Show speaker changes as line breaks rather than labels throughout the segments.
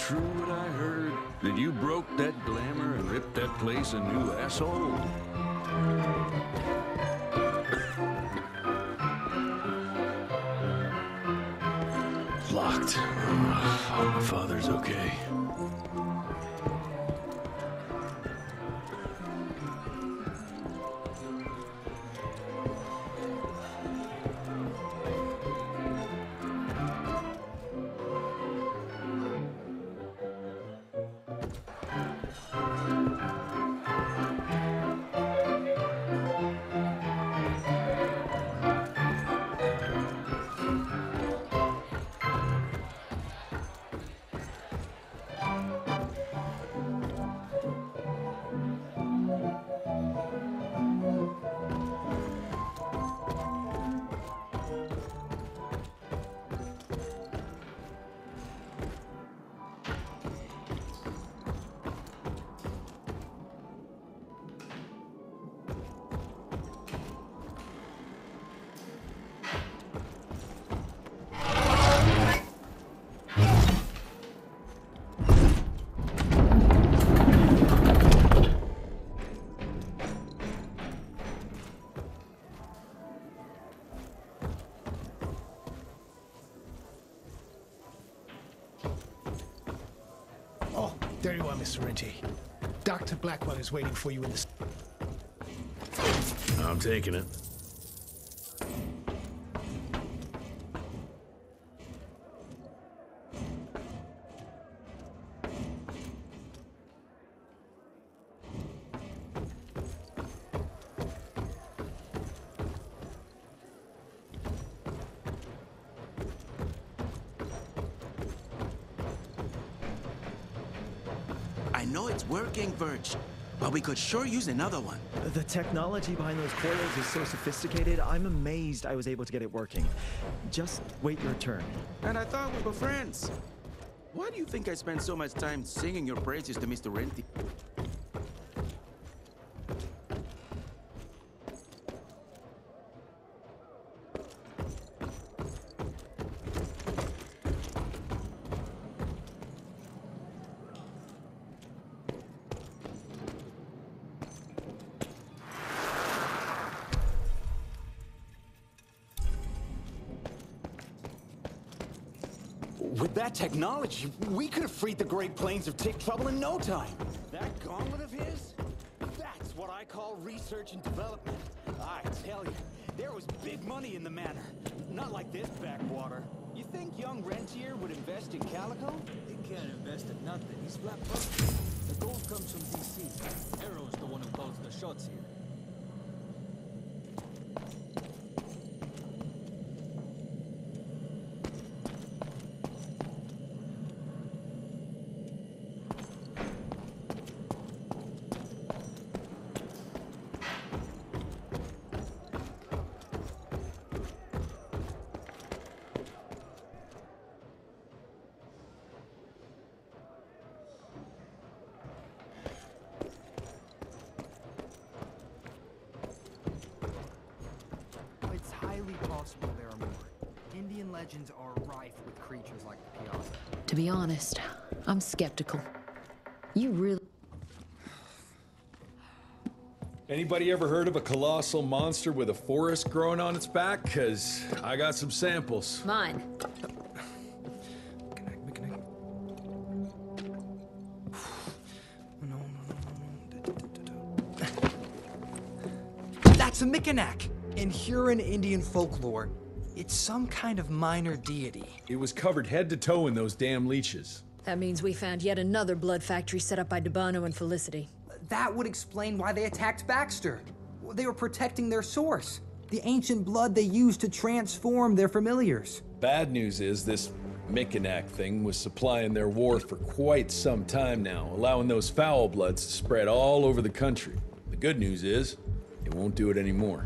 True what I heard? That you broke that glamour and ripped that place a new asshole?
Locked. Oh, father's okay.
There you are, Mr. Renty. Dr. Blackwell is waiting for you in the...
I'm taking it.
Know it's working, Verge, but we could sure use another one.
The technology behind those coils is so sophisticated, I'm amazed I was able to get it working. Just wait your turn.
And I thought we were friends. Why do you think I spend so much time singing your praises to Mr. Renty?
With that technology, we could have freed the Great Plains of Tick Trouble in no time. That gauntlet of his? That's what I call research and development. I tell you, there was big money in the manor. Not like this backwater. You think young Rentier would invest in Calico?
He can't invest in nothing. He's flat broke. The gold comes from DC. Arrow's the one who calls the shots here.
Legends are rife with creatures like the Piasa.
To be honest, I'm skeptical. You really.
Anybody ever heard of a colossal monster with a forest growing on its back? Cause I got some samples.
Mine.
That's a Mikanak! In Huron Indian folklore, it's some kind of minor deity.
It was covered head to toe in those damn leeches.
That means we found yet another blood factory set up by Debano and Felicity.
That would explain why they attacked Baxter. They were protecting their source, the ancient blood they used to transform their familiars.
Bad news is this Mikanak thing was supplying their war for quite some time now, allowing those foul bloods to spread all over the country. The good news is, it won't do it anymore.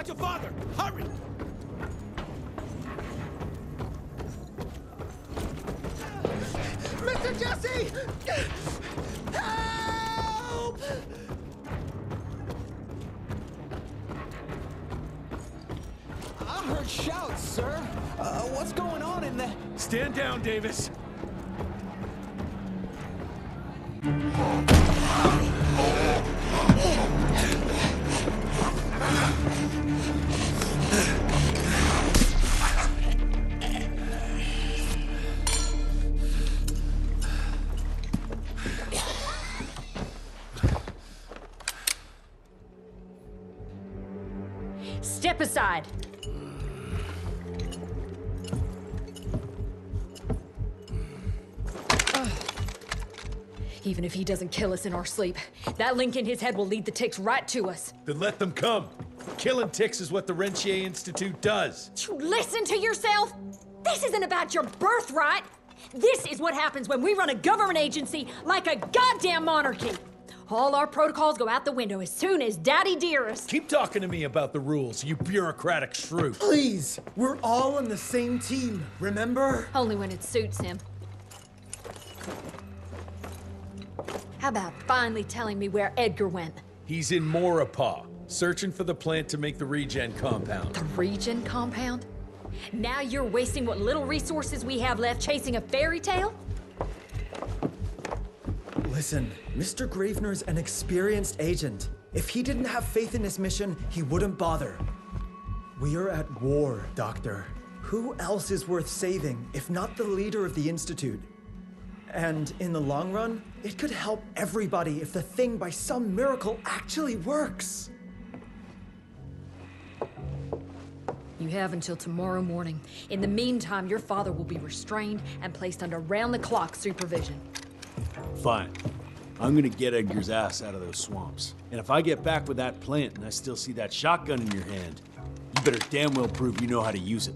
About your father! Hurry!
Mr. Jesse! Help!
I heard shouts, sir. Uh, what's going on in the...
Stand down, Davis.
Step aside. Even if he doesn't kill us in our sleep, that link in his head will lead the ticks right to us.
Then let them come. Killing ticks is what the Rentier Institute does.
You listen to yourself? This isn't about your birthright. This is what happens when we run a government agency like a goddamn monarchy. All our protocols go out the window as soon as Daddy Dearest.
Keep talking to me about the rules, you bureaucratic shrew.
Please, we're all on the same team, remember?
Only when it suits him. How about finally telling me where Edgar went?
He's in Maurepas, searching for the plant to make the regen compound.
The Regen compound? Now you're wasting what little resources we have left chasing a fairy tale?
Listen, Mr. Gravener's an experienced agent. If he didn't have faith in his mission, he wouldn't bother. We are at war, Doctor. Who else is worth saving if not the leader of the Institute? And in the long run, it could help everybody if the thing by some miracle actually works.
You have until tomorrow morning. In the meantime, your father will be restrained and placed under round the clock supervision.
Fine. I'm gonna get Edgar's ass out of those swamps. And if I get back with that plant and I still see that shotgun in your hand, you better damn well prove you know how to use it.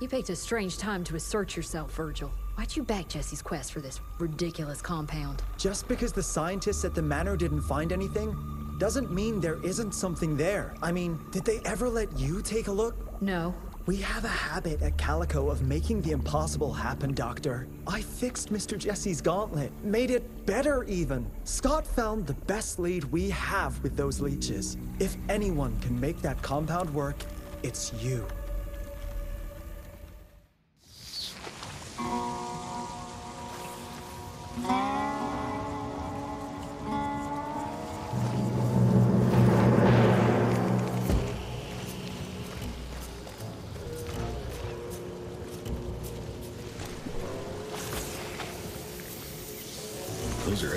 You picked a strange time to assert yourself, Virgil. Why'd you back Jesse's quest for this ridiculous compound?
Just because the scientists at the manor didn't find anything, doesn't mean there isn't something there. I mean, did they ever let you take a look?
No.
We have a habit at Calico of making the impossible happen, Doctor. I fixed Mr. Jesse's gauntlet, made it better even. Scott found the best lead we have with those leeches. If anyone can make that compound work, it's you.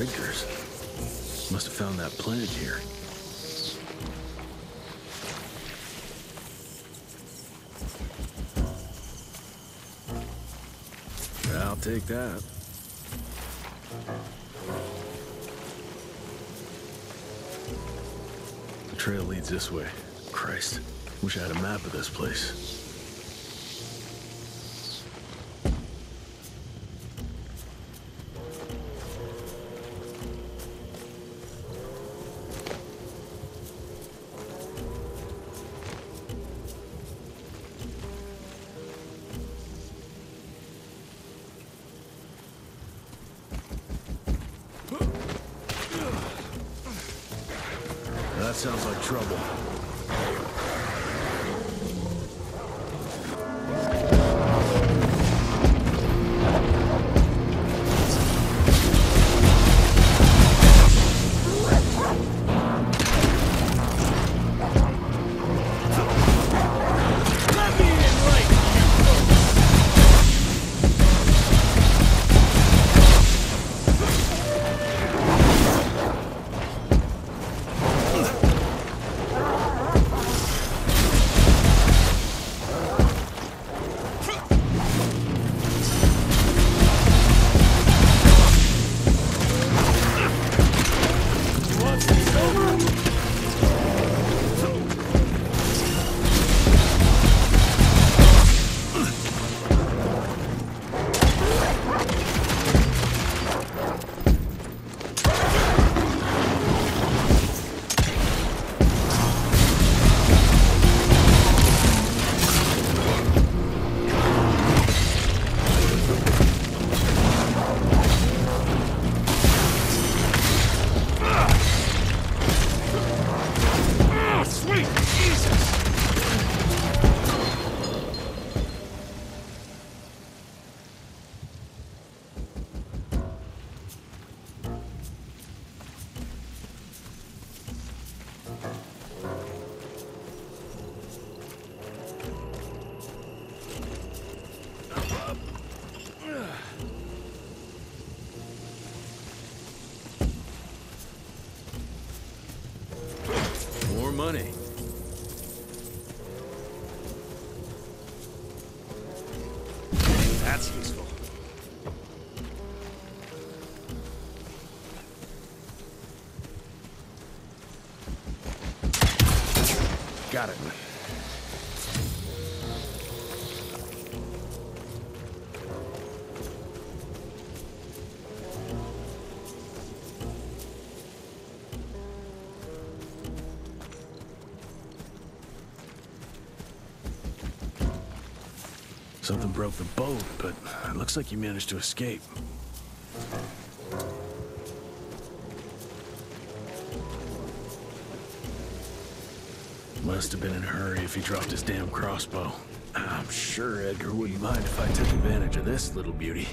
Must have found that plant here. I'll take that. The trail leads this way. Christ, wish I had a map of this place. Got it. Something broke the boat, but it looks like you managed to escape. Must have been in a hurry if he dropped his damn crossbow. I'm sure Edgar wouldn't mind if I took advantage of this little beauty.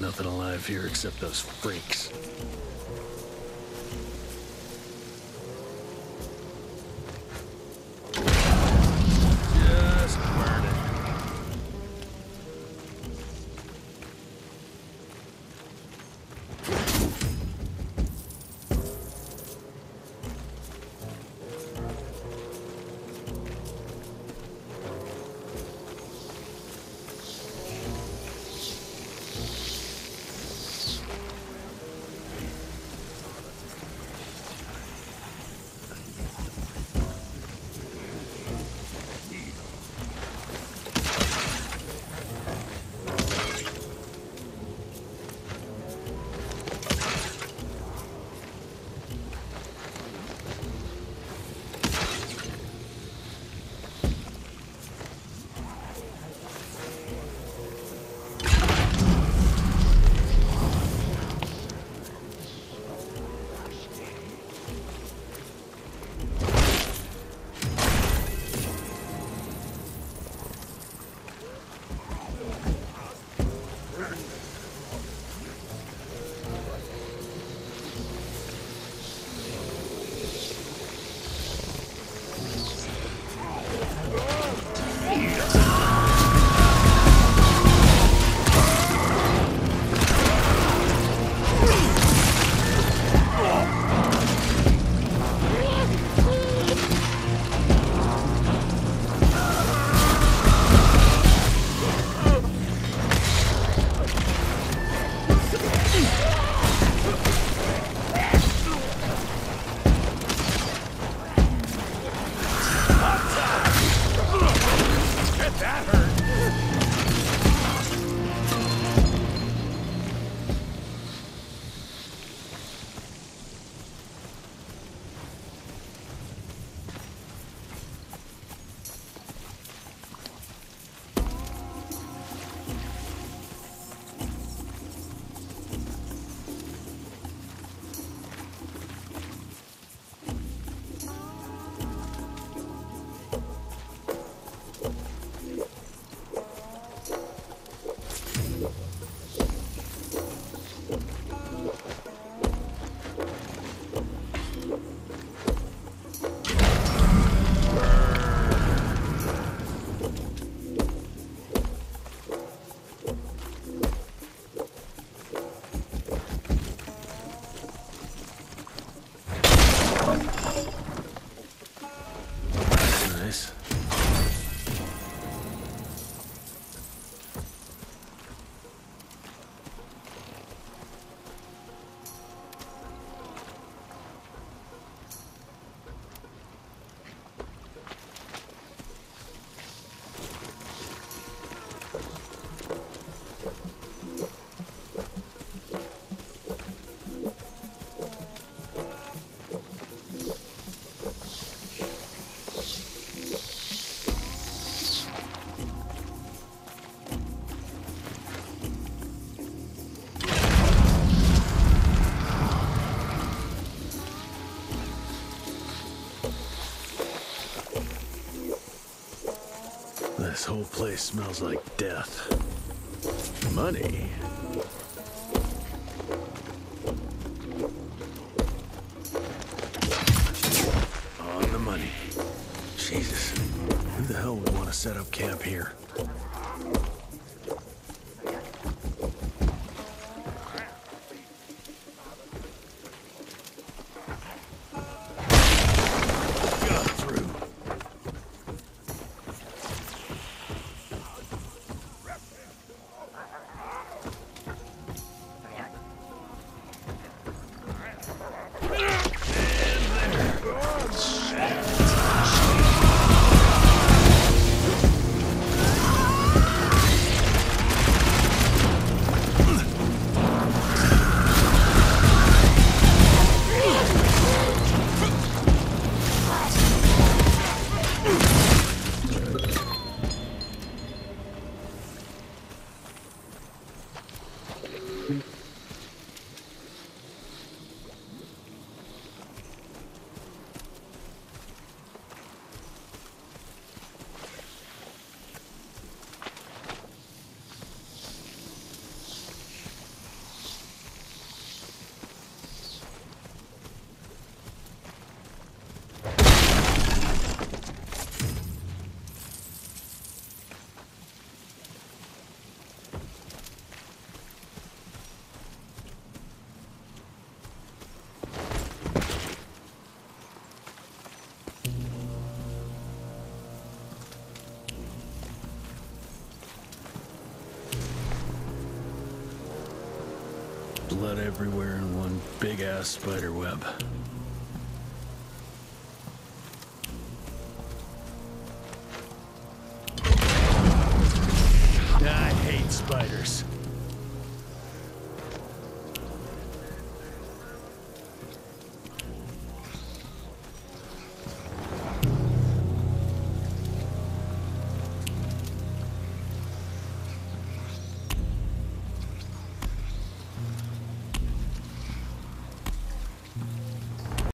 Nothing alive here except those freaks. This whole place smells like death. Money? On the money. Jesus. Who the hell would want to set up camp here? Blood everywhere in one big ass spider web.